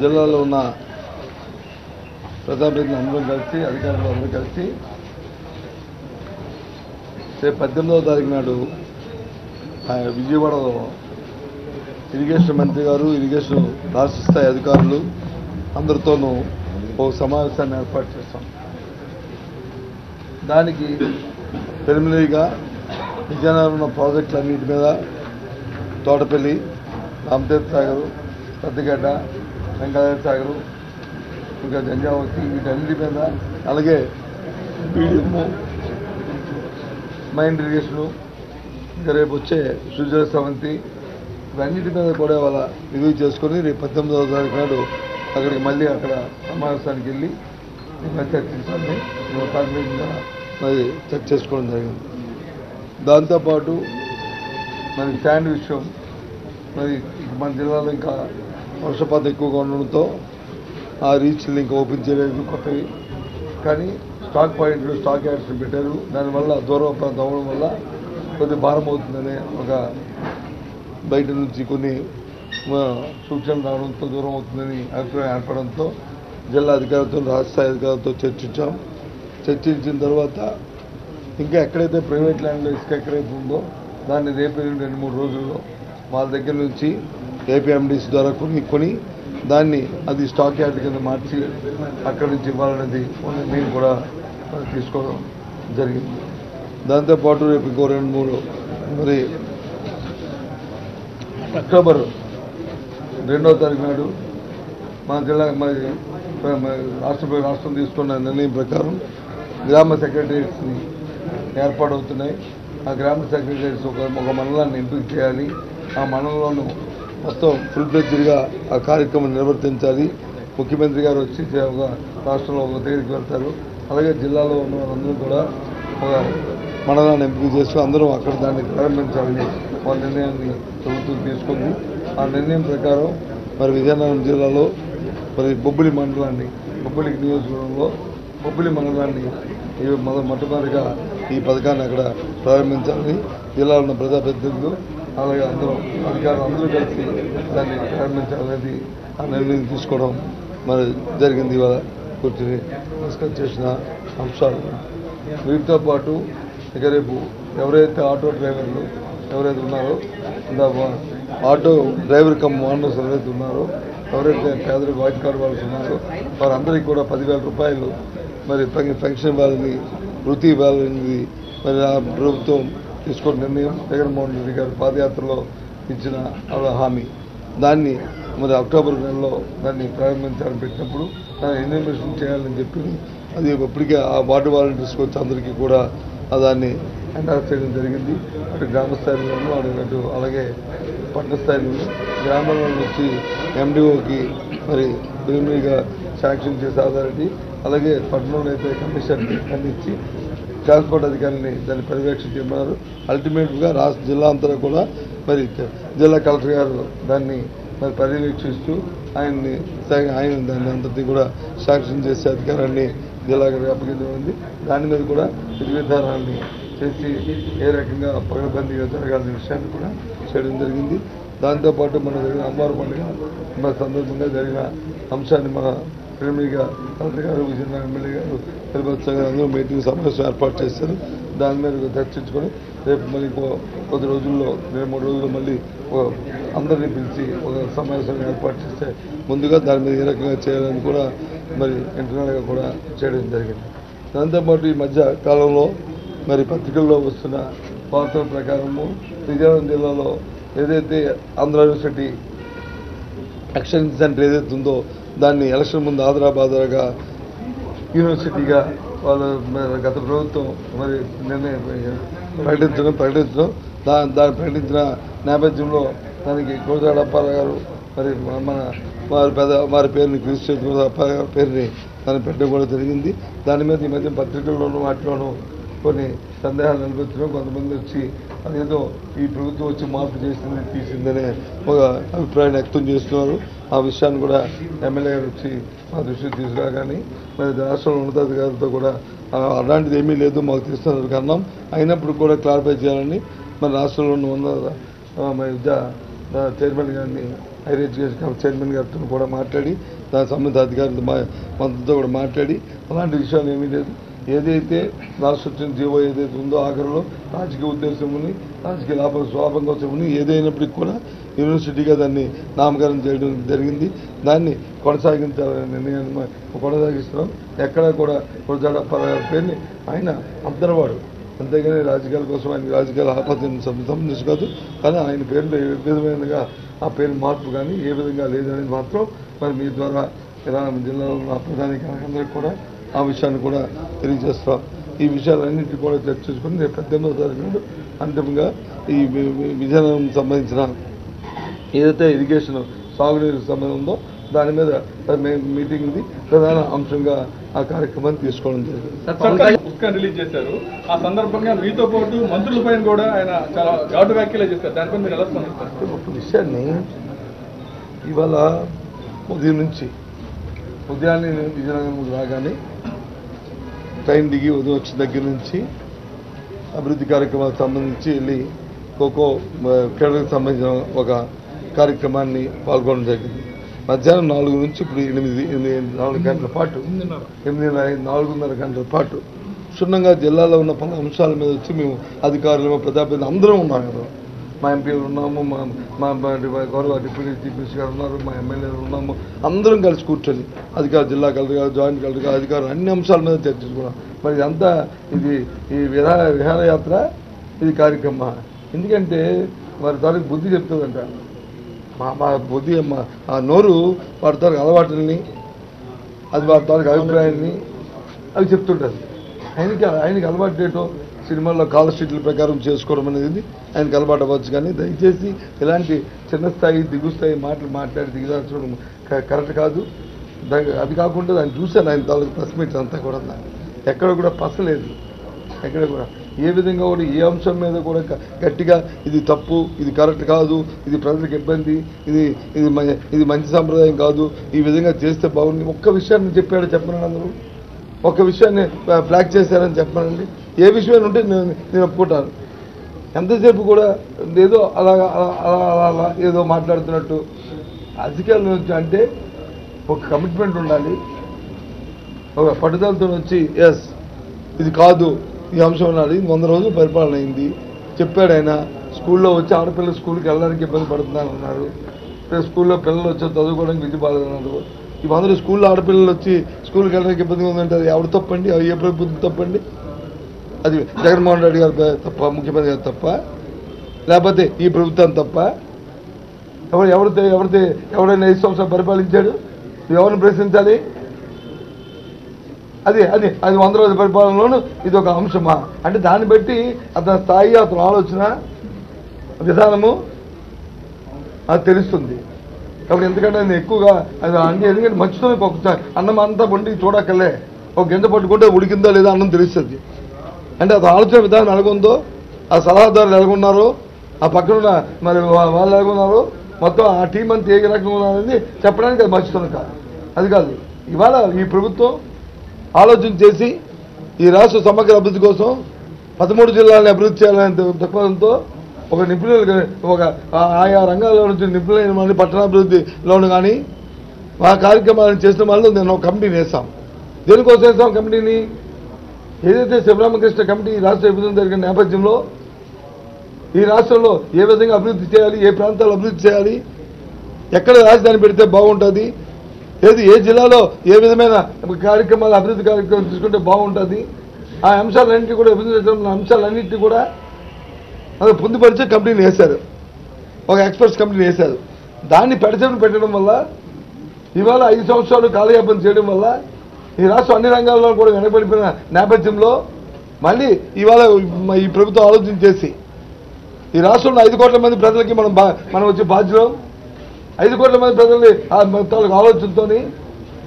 జిల్లాలో ఉన్న ప్రజాప్రతినిధులు అందరం కలిసి అధికారులు అందరూ కలిసి రేపు పద్దెనిమిదవ తారీఖు నాడు విజయవాడలో ఇరిగేషన్ మంత్రి గారు ఇరిగేషన్ రాష్ట్ర స్థాయి అధికారులు అందరితోనూ ఒక సమావేశాన్ని ఏర్పాటు చేస్తాం. దానికి ప్రిలిమినరీగా విజయనగరం ఉన్న ప్రాజెక్టులన్నిటి మీద తోటపల్లి రామతీర్థ సాగర్ పెద్దగడ్డ వెంకటేశ్వర సాగరు ఇంకా జంజావతి వీటన్నిటి మీద అలాగే పీడిఎం మైండ్ ఇరిగేషను ఇంకా రేపు వచ్చే సుజల సవంతి ఇవన్నిటి మీద కూడా వాళ్ళ రివ్యూ చేసుకొని రేపు పద్దెనిమిదవ తారీఖు నాడు అక్కడికి మళ్ళీ అక్కడ సమావేశానికి వెళ్ళి చర్చించాలని ప్రాథమికంగా మరి చర్చ చేసుకోవడం జరిగింది. దాంతోపాటు మరి స్టాండ్ విషయం మరి మన జిల్లాలో ఇంకా వర్షపాతం ఎక్కువగా ఉండడంతో ఆ రీచ్లు ఇంకా ఓపెన్ చేయలేదు కొత్తవి. కానీ స్టాక్ పాయింట్లు స్టాక్ యాడ్స్ పెట్టారు. దానివల్ల దూరం ప్రాంతం అవ్వడం వల్ల కొద్ది భారం అవుతుందనే ఒక బయట నుంచి కొన్ని సూచనలు రావడంతో దూరం అవుతుందని అభిప్రాయం ఏర్పడంతో జిల్లా అధికారులతో రాష్ట్ర స్థాయి అధికారులతో చర్చించాం. చర్చించిన తర్వాత ఇంకా ఎక్కడైతే ప్రైవేట్ ల్యాండ్లో ఇసుక ఎక్కడైతే ఉందో దాన్ని రేపు రెండు మూడు రోజుల్లో వాళ్ళ దగ్గర నుంచి ఏపీఎండిసి ద్వారా కొన్ని కొని దాన్ని అది స్టాక్ యార్డ్ కింద మార్చి అక్కడి నుంచి ఇవ్వాలనేది నేను కూడా తీసుకోవడం జరిగింది. దాంతోపాటు రేపు ఇంకో రెండు మూడు మరి అక్టోబర్ రెండవ తారీఖు నాడు మన జిల్లా మరి రాష్ట్ర రాష్ట్రం తీసుకున్న నిర్ణయం ప్రకారం గ్రామ సెక్రటరీస్ని ఏర్పాటవుతున్నాయి. ఆ గ్రామ సెక్రటరీస్ ఒక ఒక మండలాన్ని ఎంపిక చేయాలి. ఆ మండలంలోనూ మొత్తం ఫుల్ ఫ్లెజ్డ్గా ఆ కార్యక్రమం నిర్వర్తించాలి. ముఖ్యమంత్రి గారు వచ్చి ఒక రాష్ట్రంలో ఒక దగ్గరికి వెళ్తారు. అలాగే జిల్లాలో ఉన్న వాళ్ళందరూ కూడా ఒక మండలాన్ని ఎంపిక చేస్తూ అందరూ అక్కడ దాన్ని ప్రారంభించాలని వాళ్ళ నిర్ణయాన్ని ప్రభుత్వం తీసుకుంది. ఆ నిర్ణయం ప్రకారం మరి విజయనగరం జిల్లాలో మరి బొబ్బిలి మండలాన్ని బొబ్బిలి నియోజకవర్గంలో బొబ్బిలి మండలాన్ని ఈ మొట్టమొదటిగా ఈ పథకాన్ని అక్కడ ప్రారంభించాలని జిల్లాలో ఉన్న ప్రజాప్రతినిధులు అలాగే అందరూ అధికారులు అందరూ కలిసి దాన్ని ప్రారంభించాలనేది ఆ నిర్ణయం తీసుకోవడం మరి జరిగింది ఇవాళ కూర్చుని డిస్కస్ చేసిన అంశాలు. వీటితో పాటు ఇక రేపు ఎవరైతే ఆటో డ్రైవర్లు ఎవరైతే ఉన్నారో ఆటో డ్రైవర్ కమ్ ఓనర్స్ ఎవరైతే ఉన్నారో ఎవరైతే పేదలకు వైట్ కార్డు వాళ్ళు ఉన్నారో వారందరికీ కూడా పదివేల రూపాయలు మరి పెన్షన్ వాళ్ళని వృత్తి వాళ్ళని మరి ఆ ప్రభుత్వం తీసుకున్న నిర్ణయం జగన్మోహన్ రెడ్డి గారు పాదయాత్రలో ఇచ్చిన హామీ. దాన్ని మరి అక్టోబర్ నెలలో దాన్ని ప్రారంభించాలని పెట్టినప్పుడు దాన్ని ఇన్వెస్టిగేషన్ చేయాలని చెప్పి అది ఇప్పటికే ఆ వార్డు వాలంటీర్స్కి వచ్చి అందరికీ కూడా దాన్ని ఎన్ఆర్ఎస్ చేయడం జరిగింది. అటు గ్రామ స్థాయిలోనూ అటు అటు అలాగే పట్టణ స్థాయిలోనూ గ్రామాల నుంచి ఎండిఓకి మరి ప్రిలిమినరీగా శాంక్షన్ చేసే అథారిటీ అలాగే పట్టణంలో అయితే కమిషన్ అందించి ట్రాన్స్పోర్ట్ అధికారిని దాన్ని పర్యవేక్షించమన్నారు. అల్టిమేట్గా రాష్ట్ర జిల్లా అంతా కూడా మరి జిల్లా కలెక్టర్ గారు దాన్ని మరి పర్యవేక్షిస్తూ ఆయన్ని ఆయన దాన్ని అంతటి కూడా శాంక్షన్ చేసే అధికారాన్ని జిల్లా గారికి అప్పగించబడింది. దాని మీద కూడా విధివిధానాన్ని చేసి ఏ రకంగా పగడబందీగా జరగాల్సిన విషయాన్ని కూడా చేయడం జరిగింది. దాంతోపాటు మన జరిగిన అమ్మవారి పండుగ మన సందర్భంగా జరిగిన అంశాన్ని మన ప్రేమిగా కలెక్టర్ గారు విజయనగరం ఎమ్మెల్యే గారు తిరుపతి గారు అందరూ మీటింగ్ సమావేశం ఏర్పాటు చేశారు. దాని మీద చర్చించుకొని రేపు మళ్ళీ ఇంకో కొద్ది రోజుల్లో రెండు మూడు రోజుల్లో మళ్ళీ అందరినీ పిలిచి ఒక సమావేశం ఏర్పాటు చేస్తే ముందుగా దాని మీద ఏ రకంగా చేయాలని కూడా మరి ఇంటర్నల్గా కూడా చేయడం జరిగింది. దాంతోపాటు ఈ మధ్య కాలంలో మరి పత్రికల్లో వస్తున్న వార్తల ప్రకారము విజయనగరం జిల్లాలో ఏదైతే ఆంధ్ర యూనివర్సిటీ ఎక్స్టెన్షన్ సెంటర్ ఏదైతే ఉందో దాన్ని ఎలక్షన్ ముందు ఆదరాబాదరాగా యూనివర్సిటీగా వాళ్ళ గత ప్రభుత్వం మరి నిర్ణయం ప్రకటించడం ప్రకటించడం దా దాన్ని ప్రకటించిన నేపథ్యంలో దానికి గురజాడ అప్పారావు గారు మరి మన వారి పెద్ద వారి పేరుని క్రిస్టియన్ గురజాడ అప్పారావు గారి పేరుని దాన్ని పెట్టడం కూడా జరిగింది. దాని మీద ఈ మధ్య పత్రికల్లోనూ వాటిలోనూ కొన్ని సందేహాలు నిలబెట్టడం కొంతమంది వచ్చి అదేదో ఈ ప్రభుత్వం వచ్చి మార్పు చేసింది తీసిందనే ఒక అభిప్రాయాన్ని వ్యక్తం చేస్తున్నారు. ఆ విషయాన్ని కూడా ఎమ్మెల్యే గారు వచ్చి మా దృష్టికి తీసుకురాగానే మరి రాష్ట్రంలో ఉన్నతాధికారులతో కూడా అలాంటిది ఏమీ లేదు మాకు తీసుకున్నారు కన్నాం అయినప్పుడు కూడా క్లారిఫై చేయాలని మరి రాష్ట్రంలో ఉన్న ఉన్న విద్యా చైర్మన్ గారిని హైర్ ఎడ్యుకేషన్ చైర్మన్ గారితో కూడా మాట్లాడి దాని సంబంధిత అధికారులతో మా మంత్రితో కూడా మాట్లాడి అలాంటి విషయాలు ఏమీ లేదు. ఏదైతే రాష్ట్ర వచ్చిన జీవో ఏదైతే ఉందో ఆఖరిలో రాజకీయ ఉద్దేశం ఉని రాజకీయ లాభ స్వాభం కోసం ఉంది ఏదైనప్పటికీ కూడా యూనివర్సిటీగా దాన్ని నామకరణం చేయడం జరిగింది. దాన్ని కొనసాగించాలనే నిర్ణయాన్ని కొనసాగిస్తున్నాం. ఎక్కడా కూడా గురజాడ పేరుని ఆయన అందరవాడు అంతేగాని రాజకీయాల కోసం ఆయన రాజకీయాల ఆపత్తిని సంబంధించి కాదు. కానీ ఆయన పేరులో ఏ విధమైనగా ఆ పేరు మార్పు కానీ ఏ విధంగా లేదనేది మాత్రం మరి మీ ద్వారా ఇలా జిల్లాలో ఉన్న ప్రధాని అందరికీ కూడా ఆ విషయాన్ని కూడా తెలియజేస్తాం. ఈ విషయాలన్నింటినీ కూడా చర్చించుకుని రేపు పద్దెనిమిదో తారీఖు అంతిమంగా ఈ వి- వి- విజయనగరం సంబంధించిన ఏదైతే ఇరిగేషన్ సాగునీరు సంబంధం ఉందో దాని మీద మే- మీటింగ్ ఉంది ప్రధాన అంశంగా ఆ కార్యక్రమాన్ని తీసుకోవడం జరిగింది. రిలీజ్ చేశారు. ఆ సందర్భంగా మీతో పాటు మంత్రులపైన కూడా ఆయన చాలా ఘాటు వ్యాఖ్యలు చేశారు. దానిపై మీరు ఎలా స్పందిస్తారు? ఒక విషయాన్ని ఇవాళ ఉదయం నుంచి ఉదయాన్నే నేను విజయనగరం రాగానే ట్రైన్ దిగి ఉదయం వచ్చిన దగ్గర నుంచి అభివృద్ధి కార్యక్రమాలకు సంబంధించి వెళ్ళి ఖోఖో క్రీడలకు సంబంధించిన ఒక కార్యక్రమాన్ని పాల్గొనడం జరిగింది. మధ్యాహ్నం నాలుగు నుంచి ఇప్పుడు ఎనిమిది ఎనిమిది నాలుగు గంటల పాటు ఎనిమిదిన్నర నాలుగున్నర గంటల పాటు క్షుణ్ణంగా జిల్లాలో ఉన్న పలు అంశాల మీద వచ్చి మేము అధికారులు ప్రజాప్రతినిధులు అందరం ఉన్నాం కదా. మా ఎంపీలు ఉన్నాము మా మా గౌరవ డిప్యూటీ చీఫ్ మినిస్టర్ గారు ఉన్నారు మా ఎమ్మెల్యేలు ఉన్నాము. అందరం కలిసి కూర్చొని అధికార జిల్లా కలెక్టర్ గారు జాయింట్ కలెక్టర్ అధికారులు అన్ని అంశాల మీద చర్చించుకున్నాం. మరి ఇదంతా ఇది ఈ విహార విహారయాత్ర ఇది కార్యక్రమ ఎందుకంటే వారి ద్వారా బుద్ధి చెప్తుందంట. మా మా బుద్ధి మా ఆ నోరు వారి ద్వారా అలవాటుల్ని అది వారి ద్వారా అభిప్రాయాన్ని అవి చెప్తుంటుంది ఆయనకి ఆయనకి అలవాటు ఏంటో సినిమాల్లో కాల్ షీట్ల ప్రకారం చేసుకోవడం అనేది ఆయనకు అలవాటు అవ్వచ్చు. కానీ దయచేసి ఇలాంటి చిన్న స్థాయి దిగు స్థాయి మాటలు మాట్లాడి దిగదాల్చడం కరెక్ట్ కాదు. దా- అది కాకుండా దాన్ని చూశాను ఆయన తాలూకు ప్రెస్ మీట్ అంతా కూడా. ఎక్కడ కూడా పసలేదు ఎక్కడ కూడా. ఏ విధంగా కూడా ఏ అంశం మీద కూడా గట్టిగా ఇది తప్పు ఇది కరెక్ట్ కాదు ఇది ప్రజలకు ఇబ్బంది ఇది ఇది మ- ఇది మంచి సాంప్రదాయం కాదు ఈ విధంగా చేస్తే బాగుంది. ఒక్క విషయాన్ని చెప్పాడు చెప్పనండి అందరూ. ఒక్క విషయాన్ని ఫ్లాగ్ చేశారని చెప్పనండి ఏ విషయం ఉంటే నేను నేను ఒప్పుకుంటాను. ఎంతసేపు కూడా ఏదో అలా అలా అలా అలా అలా ఏదో మాట్లాడుతున్నట్టు అధికారులు నుంచి అంటే ఒక కమిట్మెంట్ ఉండాలి. ఒక పట్టుదలతో వచ్చి ఎస్ ఇది కాదు ఈ అంశం ఉండాలి. ఇది వంద రోజులు పరిపాలన అయింది. చెప్పాడు ఆయన స్కూల్లో వచ్చి ఆడపిల్లలు స్కూల్కి వెళ్ళడానికి ఇబ్బంది పడుతున్నారు అన్నారు. స్కూల్లో పిల్లలు వచ్చి చదువుకోవడానికి విధి బాగాలన్నారు ఈ వందలు స్కూల్లో ఆడపిల్లలు వచ్చి స్కూల్కి వెళ్ళడానికి ఇబ్బందిగా ఉందంటే ఎవరు తప్పండి? ఏ ప్రభుత్వం తప్పండి? అది జగన్మోహన్ రెడ్డి గారు తప్ప ముఖ్యమంత్రి గారు తప్ప లేకపోతే ఈ ప్రభుత్వం తప్ప ఎవరు ఎవరితో ఎవరితో ఎవరైనా ఐదు సంవత్సరాలు పరిపాలించాడు? ఎవరిని ప్రశ్నించాలి? అది అది అది వంద రోజుల పరిపాలనలోను ఇది ఒక అంశమా? అంటే దాన్ని బట్టి అతని స్థాయి అతని ఆలోచన విధానము అది తెలుస్తుంది. కాబట్టి ఎందుకంటే నేను ఎక్కువగా అది అంటే ఎందుకంటే మంచితో అన్నం అంతా వండి చూడక్కర్లే. ఒక గింజ పట్టుకుంటే ఉడికిందో లేదా అన్నం తెలుస్తుంది. అంటే అది ఆలోచన విధానం ఎలాగుందో ఆ సలహాదారులు ఎలాగున్నారో ఆ పక్కన మరి వాళ్ళు ఎలాగున్నారో మొత్తం ఆ టీం అంతా ఏ రకంగా ఉన్నారనేది చెప్పడానికి అది మంచితనం కాదు. అది కాదు. ఇవాళ ఈ ప్రభుత్వం ఆలోచన చేసి ఈ రాష్ట్ర సమగ్ర అభివృద్ధి కోసం పదమూడు జిల్లాలను అభివృద్ధి చేయాలనే దృక్పథంతో ఒక నిపుణులు ఒక ఆయా రంగాల్లో నుంచి నిపుణులైన వాళ్ళని పట్టణాభివృద్ధిలోను కానీ ఆ కార్యక్రమాలను చేసిన వాళ్ళు నేను ఒక కమిటీని వేస్తాం దేనికోసం వేస్తాం కమిటీని ఏదైతే శివరామకృష్ణ కమిటీ రాష్ట్ర విభజన జరిగిన నేపథ్యంలో ఈ రాష్ట్రంలో ఏ విధంగా అభివృద్ధి చేయాలి ఏ ప్రాంతాలు అభివృద్ధి చేయాలి ఎక్కడ రాజధాని పెడితే బాగుంటుంది ఏది ఏ జిల్లాలో ఏ విధమైన కార్యక్రమాలు అభివృద్ధి కార్యక్రమాలు తీసుకుంటే బాగుంటుంది ఆ అంశాలన్నింటినీ కూడా విభజించడం అంశాలన్నింటినీ కూడా అది పొందుపరిచే కంపెనీని వేశారు. ఒక ఎక్స్పర్ట్స్ కంపెనీని వేశారు. దాన్ని పెడచెవిన పెట్టడం వల్ల ఇవాళ ఐదు సంవత్సరాలు కాలయాపన చేయడం వల్ల ఈ రాష్ట్రం అన్ని రంగాల్లో కూడా వెనకబడిపోయిన నేపథ్యంలో మళ్ళీ ఇవాళ ఈ ప్రభుత్వం ఆలోచన చేసి ఈ రాష్ట్రంలో ఐదు కోట్ల మంది ప్రజలకి మనం బా మనం వచ్చి బాధ్యులం. ఐదు కోట్ల మంది ప్రజల్ని తాలూకు ఆలోచనతోని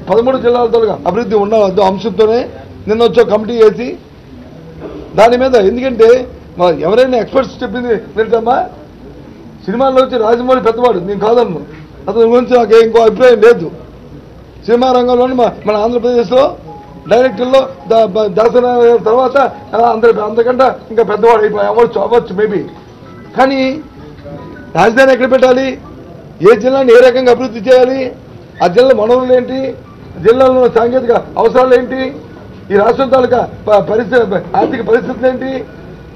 పదమూడు జిల్లాల తాలూకు అభివృద్ధి ఉన్న అంశంతోనే నిన్న వచ్చే కమిటీ వేసి దాని మీద ఎందుకంటే ఎవరైనా ఎక్స్పర్ట్స్ చెప్పింది వెళ్తామా సినిమాల్లో వచ్చి రాజమౌళి పెద్దవాడు నేను కాదన్ను. అతని గురించి నాకు ఇంకో అభిప్రాయం లేదు. సినిమా రంగంలోని మన ఆంధ్రప్రదేశ్లో డైరెక్టర్లో దా- తర్వాత అందరి అంతకంటే ఇంకా పెద్దవాడు అయిపోయి. అవ్వచ్చు అవ్వచ్చు మేబీ కానీ రాజధాని ఎక్కడ పెట్టాలి? ఏ జిల్లాని ఏ రకంగా అభివృద్ధి చేయాలి? ఆ జిల్లా వనరులు ఏంటి? జిల్లాలో సాంకేతిక అవసరాలు ఏంటి? ఈ రాష్ట్రం తాలూకా ప- పరిస్థితి ఆర్థిక పరిస్థితులు ఏంటి?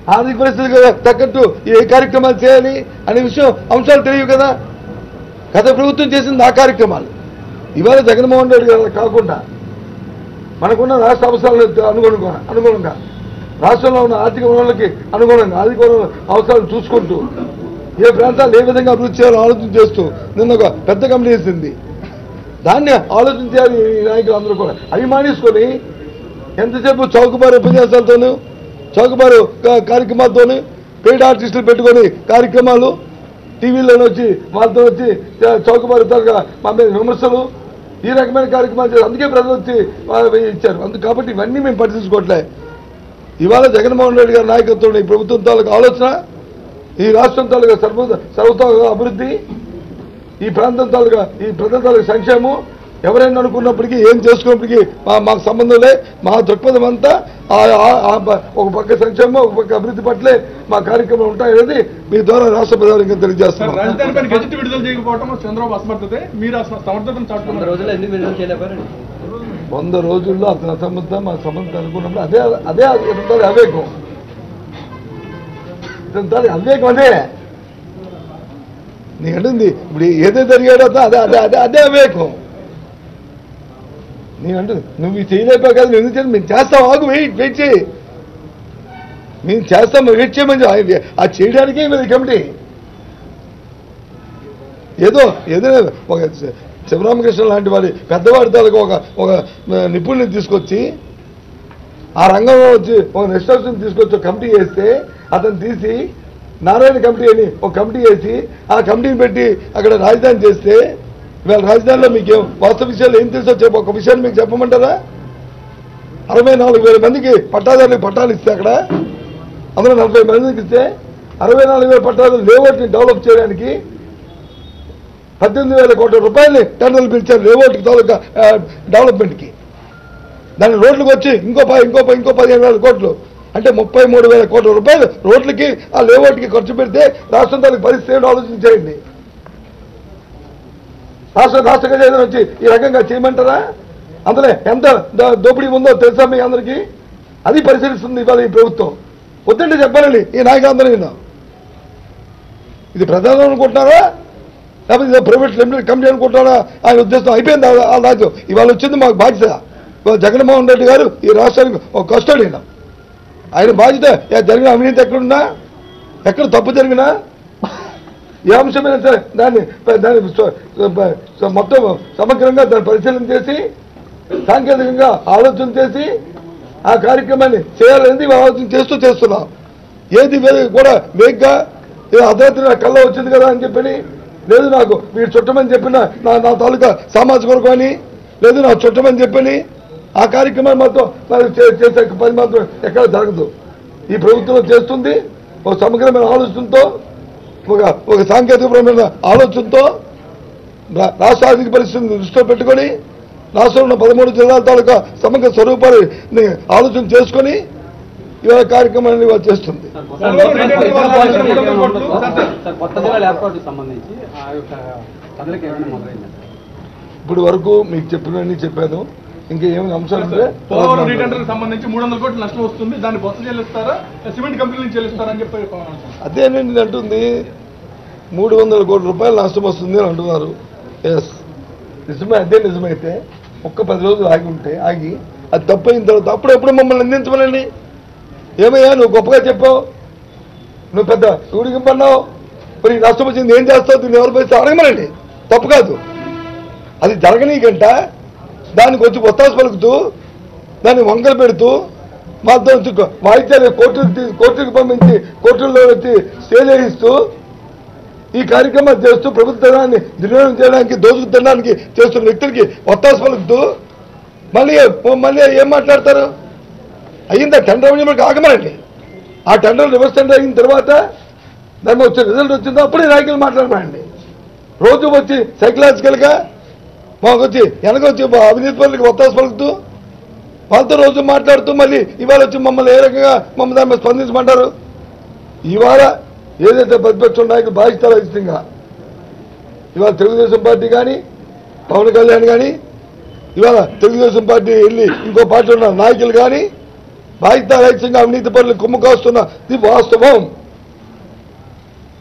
ఆర్థిక పరిస్థితికి తగ్గట్టు ఏ కార్యక్రమాలు చేయాలి అనే విషయం అంశాలు తెలియవు కదా? గత ప్రభుత్వం చేసింది ఆ కార్యక్రమాలు. ఇవాళ జగన్మోహన్ రెడ్డి గారు కాకుండా మనకున్న రాష్ట్ర అవసరాలకు అనుగుణంగా అనుగుణంగా రాష్ట్రంలో ఉన్న ఆర్థిక వనరులకి అనుగుణంగా ఆర్థిక వనరుల అవసరాలు చూసుకుంటూ ఏ ప్రాంతాలు ఏ విధంగా అభివృద్ధి చేయాలో ఆలోచన చేస్తూ నిన్న ఒక పెద్ద కమిటీ వేసింది. దాన్ని ఆలోచన చేయాలి ఈ నాయకులు అందరూ కూడా. అవి మానేసుకొని ఎంతసేపు చౌకబారు ఉపన్యాసాలతోనూ చౌకబారు కా- కార్యక్రమాలతోనూ పెయిడ్ ఆర్టిస్టులు పెట్టుకొని కార్యక్రమాలు టీవీలోనే వచ్చి వాళ్ళతో వచ్చి చౌకబారు తాలూకా మా మీద విమర్శలు ఈ రకమైన కార్యక్రమాలు చేశారు. అందుకే ప్రజలు వచ్చి ఇచ్చారు. అందుకు కాబట్టి ఇవన్నీ మేము పట్టించుకోవట్లే ఇవాళ జగన్మోహన్ రెడ్డి గారి నాయకత్వంలో ఈ ప్రభుత్వం తాలూకు ఆలోచన ఈ రాష్ట్రం తాలూకా సర్వ సర్వతో అభివృద్ధి ఈ ప్రాంతం తాలూకా ఈ ప్రజల తాలూకా సంక్షేమం ఎవరైనా అనుకున్నప్పటికీ ఏం చేసుకున్నప్పటికీ మా మాకు సంబంధం లే. మా దృక్పథం అంతా ఒక పక్క సంక్షేమం ఒక పక్క అభివృద్ధి పట్లే మా కార్యక్రమం ఉంటాయనేది మీ ద్వారా రాష్ట్ర ప్రధానికి సార్ తెలియజేస్తున్నాం రాజధాని పైన గెజిట్ విడుదల చేయకపోవడం చంద్రబాబు అసమర్థతే. మీరు అసలు సమర్థతను వంద రోజుల్లో అతని అసమర్థం మా సమర్థం అనుకున్నప్పుడు అదే అదే ఇతని అవేకం ఇతని అవేకం అదే. నీకు అంటుంది ఇప్పుడు ఏదైతే జరిగాడో అదే అదే అదే అదే అవేకం నేను అంటుంది నువ్వు ఇది చేయలేకపోయావు నువ్వు ఎందుకు మేము చేస్తాం ఆగు వెయిట్ వెయిట్ చేయి. మేము చేస్తాం వెయిట్ చేయమని ఆ చేయడానికే మీద కమిటీ. ఏదో ఏదో ఒక శివరామకృష్ణ లాంటి వారి పెద్దవాడి తాలకు ఒక ఒక నిపుణుని తీసుకొచ్చి ఆ రంగంలో వచ్చి ఒక రిసర్చ్ని తీసుకొచ్చి ఒక కమిటీ వేస్తే అతను తీసి నారాయణ కమిటీ అని ఒక కమిటీ వేసి ఆ కమిటీని పెట్టి అక్కడ రాజధాని చేస్తే ఇవాళ రాజధానిలో మీకు వాస్తవ విషయాలు ఏం తెలుసో చెప్ప ఒక విషయాన్ని మీకు చెప్పమంటారా? అరవై నాలుగు వేల మందికి పట్టాదారులకు పట్టాలు ఇస్తే అక్కడ? అందులో నలభై మందికి ఇస్తే అరవై నాలుగు వేల పట్టాదారులు లేఅవుట్ని డెవలప్ చేయడానికి పద్దెనిమిది వేల కోట్ల రూపాయలని టెండర్లు పిలిచారు లేఅవుట్కి తాలూకా డెవలప్మెంట్కి. దాని రోడ్లకు వచ్చి ఇంకో ఇంకో ఇంకో పదిహేను వేల కోట్లు. అంటే ముప్పై మూడు వేల కోట్ల రూపాయలు రోడ్లకి ఆ లేఅవుట్కి ఖర్చు పెడితే రాష్ట్రం తాలూకు పరిస్థితి ఆలోచన ఆలోచించేయండి రాష్ట్ర రాష్ట్ర ఖజానా వచ్చి ఈ రకంగా చేయమంటారా? అందులో ఎంత దోపిడీ ఉందో తెలుసా మీ అందరికీ? అది పరిశీలిస్తుంది ఇవాళ ఈ ప్రభుత్వం. వద్దంటే చెప్పాలండి ఈ నాయకులందరూ విన్నాం. ఇది ప్రధానం అనుకుంటున్నారా? లేకపోతే ప్రైవేట్ లిమిటెడ్ కంపెనీ అనుకుంటున్నారా? ఆయన ఉద్దేశం అయిపోయింది ఆ- రాజ్యం ఇవాళ వచ్చింది మాకు బాధ్యత. జగన్మోహన్ రెడ్డి గారు ఈ రాష్ట్రానికి ఒక కస్టడీన ఆయన బాధ్యత జరిగిన అవినీతి ఎక్కడున్నా? ఎక్కడ తప్పు జరిగినా? ఏ అంశమైనా సరే దాన్ని దాన్ని మొత్తం సమగ్రంగా దాన్ని పరిశీలన చేసి సాంకేతికంగా ఆలోచన చేసి ఆ కార్యక్రమాన్ని చేయాలనేది ఆలోచన చేస్తూ చేస్తున్నాం. ఏది కూడా వేగ్గా ఏదో అర్ధరాత్రి నా కళ్ళ వచ్చింది కదా అని చెప్పని లేదు నాకు మీరు చుట్టమని చెప్పిన నా నా తాలూకా సామాజిక వర్గం అని లేదు నా చుట్టమని చెప్పని ఆ కార్యక్రమాన్ని మాత్రం మరి చే- చేసే పని మాత్రం ఎక్కడ జరగదు. ఈ ప్రభుత్వం చేస్తుంది ఒక సమగ్రమైన ఆలోచనతో ఒక ఒక సాంకేతికపరమైన ఆలోచనతో రా- రాష్ట్ర ఆర్థిక పరిస్థితిని దృష్టిలో పెట్టుకొని రాష్ట్రంలో ఉన్న పదమూడు జిల్లాల తాలూకా సమగ్ర స్వరూపాన్ని ఆలోచన చేసుకొని ఇవాళ కార్యక్రమాన్ని ఇవాళ చేస్తుంది. ఇప్పుడు వరకు మీకు చెప్పినవన్నీ చెప్పాను. ఇంకా ఏమైనా అంశాలు ఉంటే పోలవరం రీటెండర్ సంబంధించి మూడు వందల కోట్లు నష్టం వస్తుంది దాన్ని బొత్స చెల్లిస్తారా? సిమెంట్ కంపెనీలు చెల్లిస్తారా అని చెప్పి. అదేనండి అంటుంది. మూడు వందల కోట్ల రూపాయలు నష్టం వస్తుంది అని అంటున్నారు. ఎస్ నిజమే అదే నిజమైతే ఒక్క పది రోజులు ఆగి ఉంటే ఆగి అది తప్పైన తర్వాత అప్పుడప్పుడు మమ్మల్ని నిందించమనండి ఏమయ్యా నువ్వు గొప్పగా చెప్పావు. నువ్వు పెద్ద ఊడికింపన్నావు మరి నష్టం వచ్చింది ఏం చేస్తావు? దీన్ని ఎవరి పరిస్థితి అడగమనండి. తప్పు కాదు. అది జరగనీకంట దానికి వచ్చి ఒత్తాసు పలుకుతూ దాన్ని వంకలు పెడుతూ మాతో వాయిద్యాలు కోర్టుకు తీ- కోర్టుకు పంపించి కోర్టుల్లో వచ్చి స్టే చేయిస్తూ ఈ కార్యక్రమం చేస్తూ ప్రభుత్వాన్ని దుర్వినియోగం చేయడానికి దోచుకు తినడానికి చేస్తున్న వ్యక్తులకి ఒత్తాసు పలుకుతూ మళ్ళీ మళ్ళీ ఏం మాట్లాడతారు? అయ్యిందా టెండర్ అవన్నీ ఆగమనండి. ఆ టెండర్ రివర్స్ టెండర్ అయిన తర్వాత దాన్ని వచ్చే రిజల్ట్ వచ్చిందో అప్పుడే నాయకులు మాట్లాడమండి. రోజు వచ్చి సైకలాజికల్గా మాకు వచ్చి వెనక వచ్చి అవినీతి పనులకు ఒత్తాసు పలుకుతూ వాళ్ళతో రోజు మాట్లాడుతూ మళ్ళీ ఇవాళ వచ్చి మమ్మల్ని ఏ రకంగా మమ్మల్ని దాని మీద స్పందించమంటారు? ఇవాళ ఏదైతే ప్రతిపక్ష నాయకులు బాధ్యత రహితంగా ఇవాళ తెలుగుదేశం పార్టీ కానీ పవన్ కళ్యాణ్ కానీ ఇవాళ తెలుగుదేశం పార్టీ వెళ్ళి ఇంకో పార్టీ ఉన్న నాయకులు కానీ బాధ్యతారహితంగా అవినీతి పనులు కుమ్ముకాస్తున్న ఇది వాస్తవం.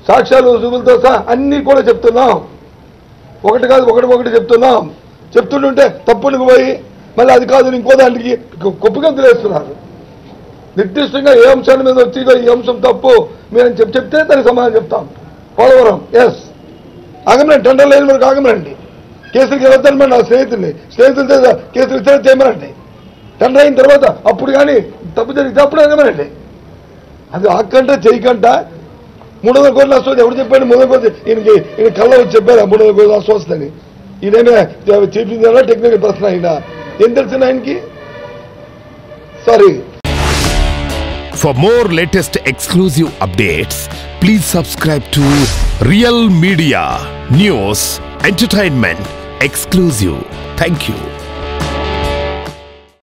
సాక్ష్యాలు రుజువులతో సహా అన్నీ కూడా చెప్తున్నాం. ఒకటి కాదు ఒకటి ఒకటి చెప్తున్నాం. చెప్తుంటుంటే తప్పునికి పోయి మళ్ళీ అది కాదు ఇంకో దానికి కుప్పగంతులు వేస్తున్నారు. నిర్దిష్టంగా ఏ అంశాల మీద వచ్చి ఈ అంశం తప్పు. మీరు అని చెప్పి చెప్తే దానికి సమాధానం చెప్తాం. పోలవరం ఎస్ ఆగమనండి టెండర్ లేని వరకు ఆగమనండి. కేసులకి వెళ్ళొద్దనమాట నా స్నేహితుల్ని స్నేహితులతో కేసులు ఇస్తే చేయమనండి. టెండర్ అయిన తర్వాత అప్పుడు కానీ తప్పు జరిగితే అప్పుడు ఆగమనండి. అది ఆకంట చేయకంట మూడు వందల కోట్లు అస్వస్థ ఎవరు చెప్పాడు మూడు వందల కోట్లు ఈయనకి ఈయన కళ్ళ వచ్చి చెప్పారు మూడు వందల కోట్లు అస్వస్థ అని ఈయనేమే టెక్నికల్ ప్రశ్న ఆయన. ఏం తెలిసిన ఆయనకి? Sorry. For more latest exclusive updates please subscribe to Real Media news entertainment exclusive thank you